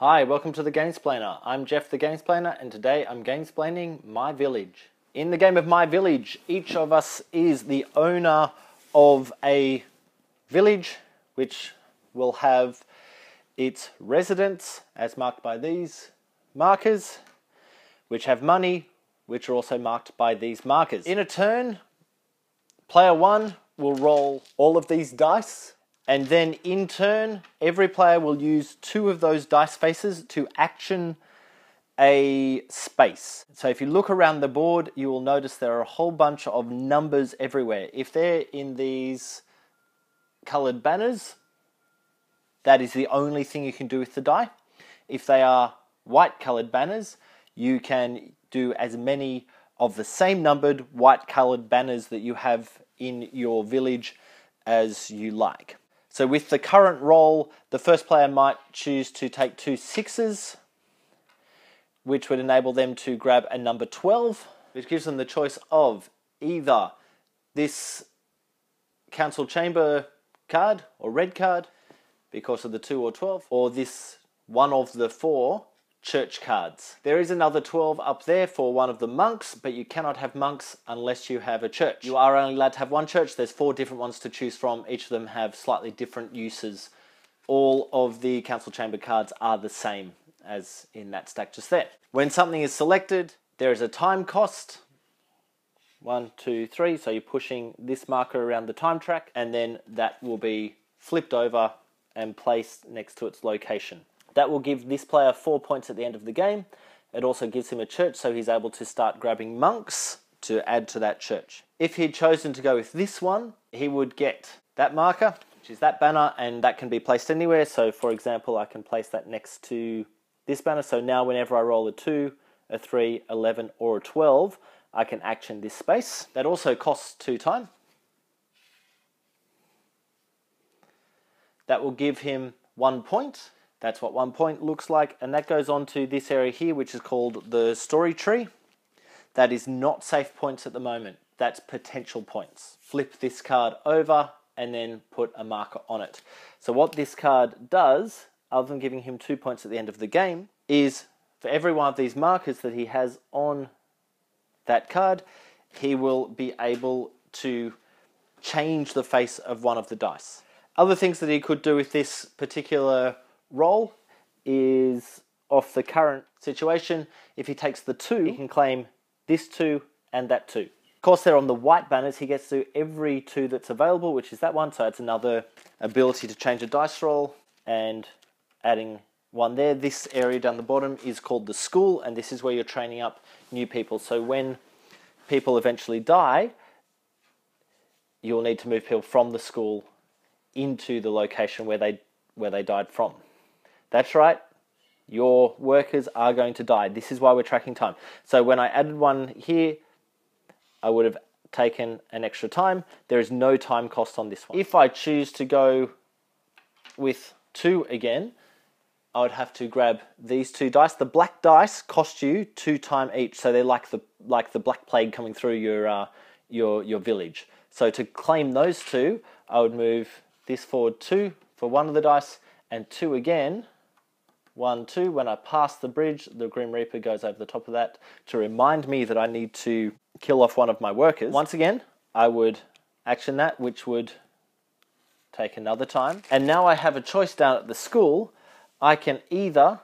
Hi, welcome to the Gamesplainer. I'm Jeff the Gamesplainer, and today I'm gamesplaining My Village. In the game of My Village, each of us is the owner of a village which will have its residents, as marked by these markers, which have money, which are also marked by these markers. In a turn, player one will roll all of these dice, and then in turn, every player will use two of those dice faces to action a space. So if you look around the board, you will notice there are a whole bunch of numbers everywhere. If they're in these colored banners, that is the only thing you can do with the die. If they are white colored banners, you can do as many of the same numbered white colored banners that you have in your village as you like. So with the current roll, the first player might choose to take two sixes, which would enable them to grab a number 12, which gives them the choice of either this council chamber card or red card because of the 2 or 12, or this one of the four church cards. There is another 12 up there for one of the monks, but you cannot have monks unless you have a church. You are only allowed to have one church. There's four different ones to choose from. Each of them have slightly different uses. All of the council chamber cards are the same as in that stack just there. When something is selected, there is a time cost. One, two, three. So you're pushing this marker around the time track, and then that will be flipped over and placed next to its location. That will give this player four points at the end of the game. It also gives him a church, so he's able to start grabbing monks to add to that church. If he'd chosen to go with this one, he would get that marker, which is that banner, and that can be placed anywhere. So, for example, I can place that next to this banner. So now, whenever I roll a 2, a 3, 11, or a 12, I can action this space. That also costs 2 time. That will give him 1 point that's what one point looks like. And that goes on to this area here, which is called the story tree. That is not safe points at the moment. That's potential points. Flip this card over and then put a marker on it. So what this card does, other than giving him two points at the end of the game, is for every one of these markers that he has on that card, he will be able to change the face of one of the dice. Other things that he could do with this particular roll is off the current situation. If he takes the two, he mm-hmm. can claim this two and that two. Of course, they're on the white banners. He gets to every two that's available, which is that one. So it's another ability to change a dice roll and adding one there. This area down the bottom is called the school, and this is where you're training up new people. So when people eventually die, you'll need to move people from the school into the location where they where they died from. That's right, your workers are going to die. This is why we're tracking time. So when I added one here, I would have taken an extra time. There is no time cost on this one. If I choose to go with two again, I would have to grab these two dice. The black dice cost you two time each, so they're like the like the black plague coming through your uh, your your village. So to claim those two, I would move this forward two for one of the dice and two again 1, 2. When I pass the bridge, the Grim Reaper goes over the top of that to remind me that I need to kill off one of my workers. Once again, I would action that, which would take another time. And now I have a choice down at the school. I can either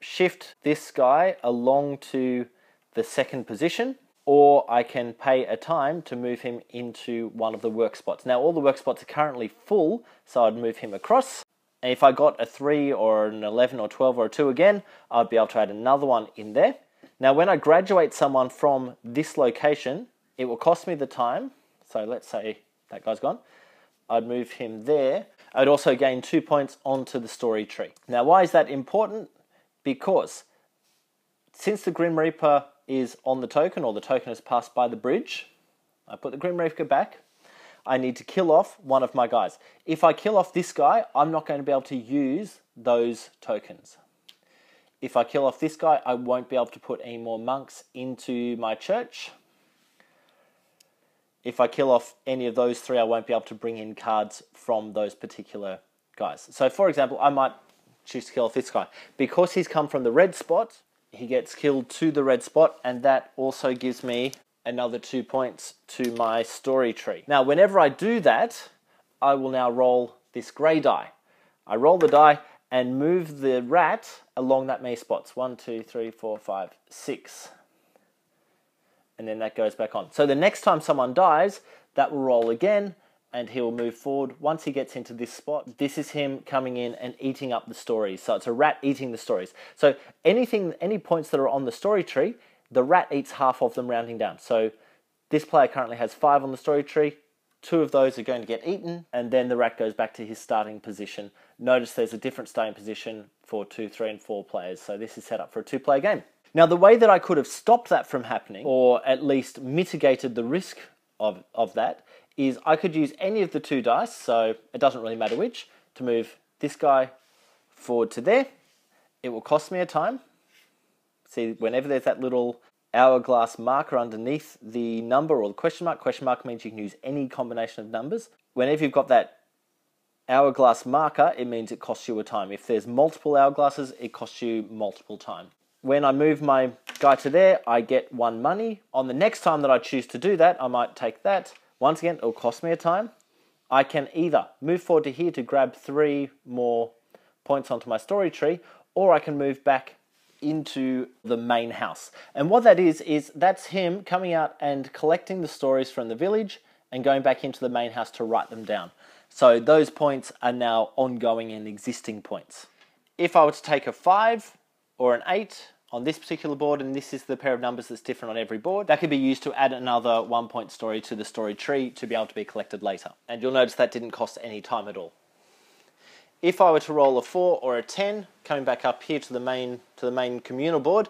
shift this guy along to the second position, or I can pay a time to move him into one of the work spots. Now all the work spots are currently full, so I'd move him across. If I got a 3 or an 11 or 12 or a 2 again, I'd be able to add another one in there. Now, when I graduate someone from this location, it will cost me the time. So let's say that guy's gone. I'd move him there. I'd also gain two points onto the story tree. Now, why is that important? Because since the Grim Reaper is on the token or the token has passed by the bridge, I put the Grim Reaper back, I need to kill off one of my guys. If I kill off this guy, I'm not going to be able to use those tokens. If I kill off this guy, I won't be able to put any more monks into my church. If I kill off any of those three, I won't be able to bring in cards from those particular guys. So, for example, I might choose to kill off this guy. Because he's come from the red spot, he gets killed to the red spot, and that also gives me another two points to my story tree. Now, whenever I do that, I will now roll this grey die. I roll the die and move the rat along that many spots. One, two, three, four, five, six. And then that goes back on. So the next time someone dies, that will roll again and he will move forward. Once he gets into this spot, this is him coming in and eating up the stories. So it's a rat eating the stories. So anything, any points that are on the story tree, the rat eats half of them rounding down. So this player currently has five on the story tree. Two of those are going to get eaten, and then the rat goes back to his starting position. Notice there's a different starting position for two, three, and four players. So this is set up for a two player game. Now, the way that I could have stopped that from happening, or at least mitigated the risk of, of that, is I could use any of the two dice, so it doesn't really matter which, to move this guy forward to there. It will cost me a time. See, whenever there's that little hourglass marker underneath the number or the question mark, question mark means you can use any combination of numbers. Whenever you've got that hourglass marker, it means it costs you a time. If there's multiple hourglasses, it costs you multiple time. When I move my guy to there, I get one money. On the next time that I choose to do that, I might take that. Once again, it'll cost me a time. I can either move forward to here to grab three more points onto my story tree, or I can move back into the main house. And what that is, is that's him coming out and collecting the stories from the village and going back into the main house to write them down. So those points are now ongoing and existing points. If I were to take a 5 or an 8 on this particular board, and this is the pair of numbers that's different on every board, that could be used to add another one point story to the story tree to be able to be collected later. And you'll notice that didn't cost any time at all. If I were to roll a 4 or a 10, coming back up here to the main, to the main communal board,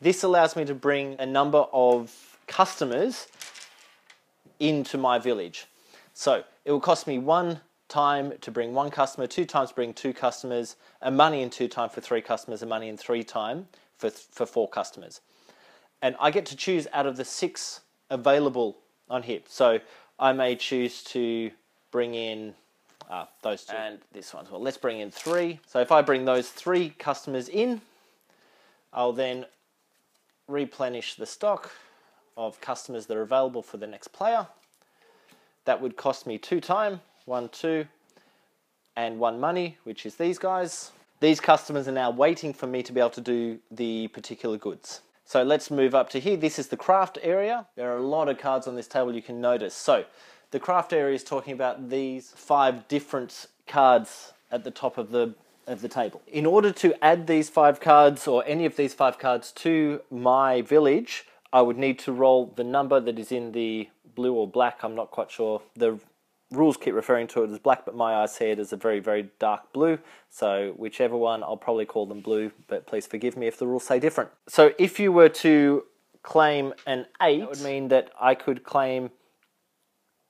this allows me to bring a number of customers into my village. So it will cost me one time to bring one customer, two times to bring two customers, a money in two time for three customers, a money in three time for, for four customers. And I get to choose out of the six available on here. So I may choose to bring in uh, those two and this one as well. Let's bring in three. So if I bring those three customers in, I'll then replenish the stock of customers that are available for the next player. That would cost me two time, one, two, and one money, which is these guys. These customers are now waiting for me to be able to do the particular goods. So let's move up to here. This is the craft area. There are a lot of cards on this table you can notice. So the craft area is talking about these five different cards at the top of the of the table. In order to add these five cards or any of these five cards to my village, I would need to roll the number that is in the blue or black, I'm not quite sure. The rules keep referring to it as black, but my eyes see it as a very, very dark blue. So whichever one, I'll probably call them blue, but please forgive me if the rules say different. So if you were to claim an 8, that would mean that I could claim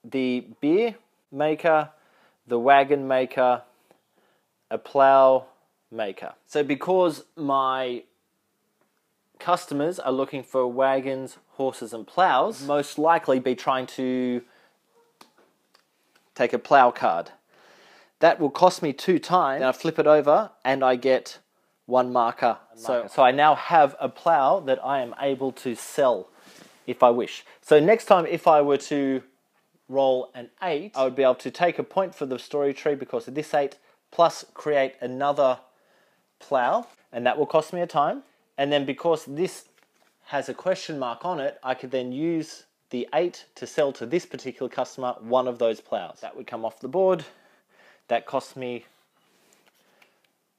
the beer maker, the wagon maker, a plow maker. So because my customers are looking for wagons, horses, and plows, most likely be trying to take a plow card. That will cost me two times. Then I flip it over and I get one marker. So, so I now have a plow that I am able to sell if I wish. So next time if I were to roll an 8, I would be able to take a point for the story tree because of this 8, plus create another plow, and that will cost me a time. And then because this has a question mark on it, I could then use the 8 to sell to this particular customer one of those plows. That would come off the board. That costs me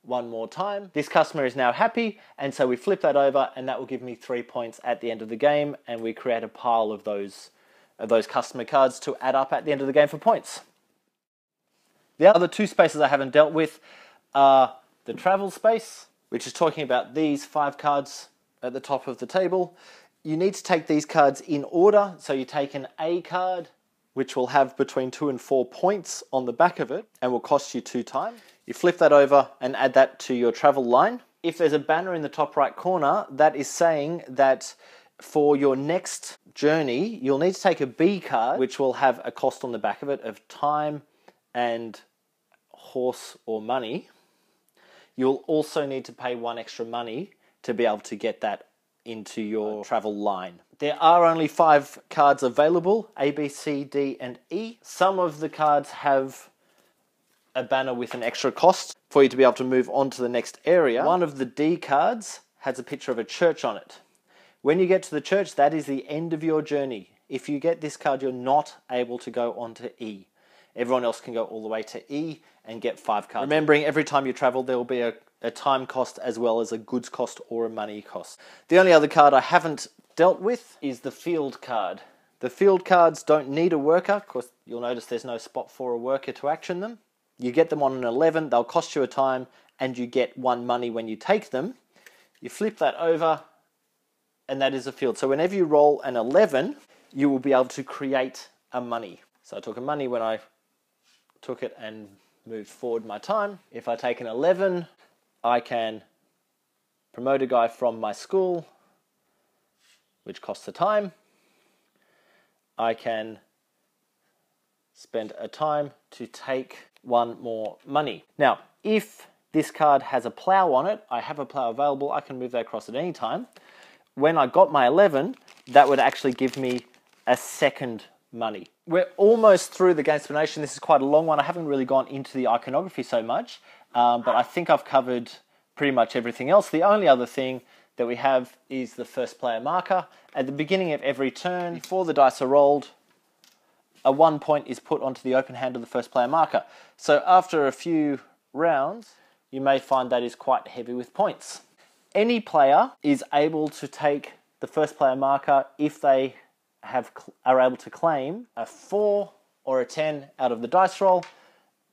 one more time. This customer is now happy, and so we flip that over, and that will give me three points at the end of the game, and we create a pile of those, those customer cards to add up at the end of the game for points. The other two spaces I haven't dealt with are the travel space, which is talking about these five cards at the top of the table, you need to take these cards in order. So you take an A card, which will have between two and four points on the back of it and will cost you two time. You flip that over and add that to your travel line. If there's a banner in the top right corner, that is saying that for your next journey, you'll need to take a B card, which will have a cost on the back of it of time and horse or money. you'll also need to pay one extra money to be able to get that into your travel line. There are only five cards available A, B, C, D, and E. Some of the cards have a banner with an extra cost for you to be able to move on to the next area. One of the D cards has a picture of a church on it. When you get to the church, that is the end of your journey. If you get this card, you're not able to go on to E. Everyone else can go all the way to E and get five cards. Remembering every time you travel, there will be a, a time cost as well as a goods cost or a money cost. The only other card I haven't dealt with is the field card. The field cards don't need a worker, because you'll notice there's no spot for a worker to action them. You get them on an 11, they'll cost you a time, and you get one money when you take them. You flip that over, and that is a field. So whenever you roll an 11, you will be able to create a money. So I took a money when I took it and moved forward my time. If I take an 11, I can promote a guy from my school, which costs a time. I can spend a time to take one more money. Now, if this card has a plow on it, I have a plow available, I can move that across at any time. When I got my 11, that would actually give me a second money. We're almost through the game explanation. This is quite a long one. I haven't really gone into the iconography so much, um, but I think I've covered pretty much everything else. The only other thing that we have is the first player marker. At the beginning of every turn, before the dice are rolled, a one point is put onto the open hand of the first player marker. So after a few rounds, you may find that is quite heavy with points. Any player is able to take the first player marker if they have are able to claim a 4 or a 10 out of the dice roll.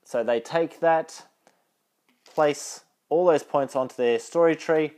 So they take that, place all those points onto their story tree,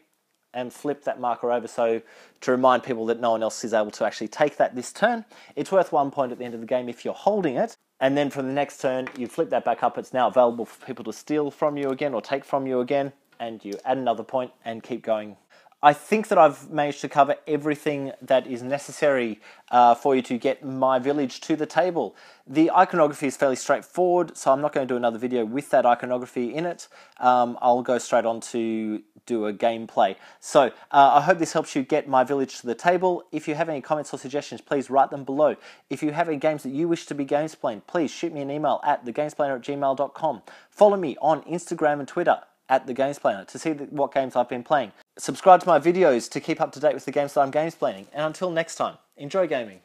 and flip that marker over so to remind people that no one else is able to actually take that this turn. It's worth one point at the end of the game if you're holding it. And then from the next turn, you flip that back up. It's now available for people to steal from you again or take from you again. And you add another point and keep going I think that I've managed to cover everything that is necessary uh, for you to get my village to the table. The iconography is fairly straightforward, so I'm not going to do another video with that iconography in it. Um, I'll go straight on to do a gameplay. So uh, I hope this helps you get my village to the table. If you have any comments or suggestions, please write them below. If you have any games that you wish to be gamesplained, please shoot me an email at thegamesplainer at gmail.com. Follow me on Instagram and Twitter at the Gamesplainer to see what games I've been playing. Subscribe to my videos to keep up to date with the games that I'm gamesplaining. And until next time, enjoy gaming.